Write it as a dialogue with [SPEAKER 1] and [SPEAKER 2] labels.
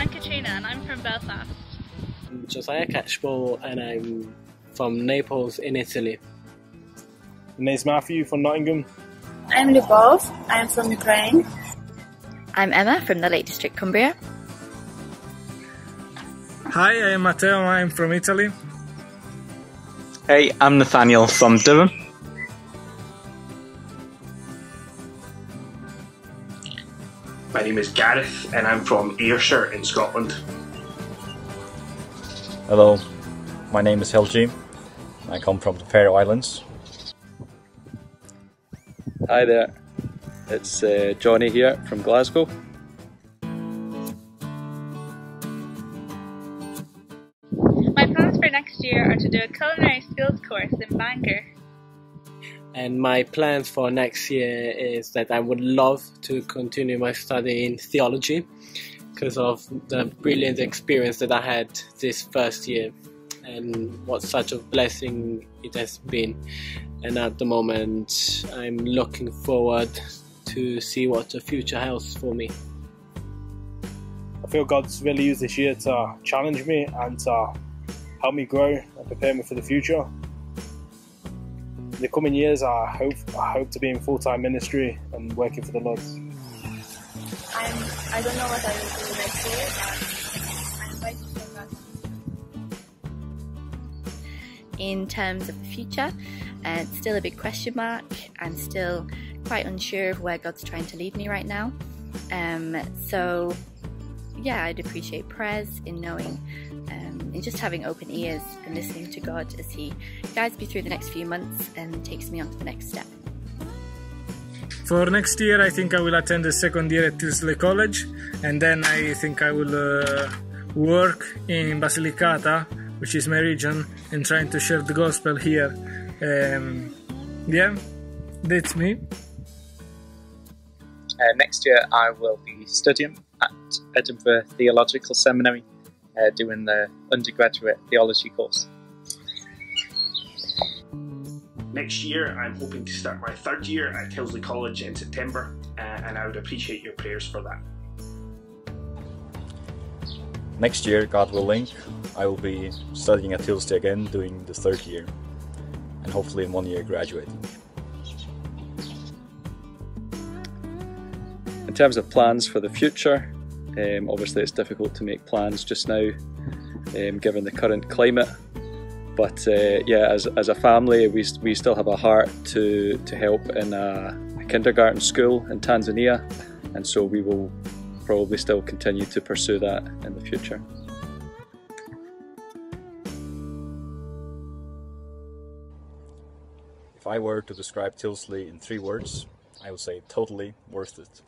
[SPEAKER 1] and I'm from Belfast.
[SPEAKER 2] I'm Josiah Catchpole and I'm from Naples in Italy.
[SPEAKER 3] My name's Matthew from Nottingham.
[SPEAKER 4] I'm Lyubov. I'm from Ukraine.
[SPEAKER 5] I'm Emma from the Lake District, Cumbria.
[SPEAKER 6] Hi, I am Matteo. I'm from Italy.
[SPEAKER 7] Hey, I'm Nathaniel from Durham.
[SPEAKER 8] My name is Gareth and I'm from Ayrshire in Scotland.
[SPEAKER 9] Hello, my name is Helgi. I come from the Faroe Islands.
[SPEAKER 10] Hi there, it's uh, Johnny here from Glasgow.
[SPEAKER 1] My plans for next year are to do a culinary skills course in Bangor.
[SPEAKER 2] And my plans for next year is that I would love to continue my study in theology because of the brilliant experience that I had this first year and what such a blessing it has been. And at the moment, I'm looking forward to see what the future holds for me.
[SPEAKER 3] I feel God's really used this year to challenge me and to help me grow and prepare me for the future. In the coming years, I hope I hope to be in full time ministry and working for the Lord.
[SPEAKER 4] I'm, I don't know what I will do next year, but I'm waiting for God.
[SPEAKER 5] In terms of the future, uh, it's still a big question mark. I'm still quite unsure of where God's trying to lead me right now. Um, so, yeah, I'd appreciate prayers in knowing um, in just having open ears and listening to God as He guides me through the next few months and takes me on to the next step.
[SPEAKER 6] For next year, I think I will attend the second year at Tilsley College, and then I think I will uh, work in Basilicata, which is my region, and trying to share the gospel here. Um, yeah, that's me.
[SPEAKER 7] Uh, next year, I will be studying at Edinburgh Theological Seminary, uh, doing the undergraduate theology course.
[SPEAKER 8] Next year, I'm hoping to start my third year at Tilsley College in September, uh, and I would appreciate your prayers for that.
[SPEAKER 9] Next year, God willing, I will be studying at Tilsley again, doing the third year, and hopefully in one year graduating.
[SPEAKER 10] In terms of plans for the future, um, obviously it's difficult to make plans just now, um, given the current climate. But uh, yeah, as, as a family, we, we still have a heart to, to help in a, a kindergarten school in Tanzania, and so we will probably still continue to pursue that in the future.
[SPEAKER 9] If I were to describe Tilsley in three words, I would say totally worth it.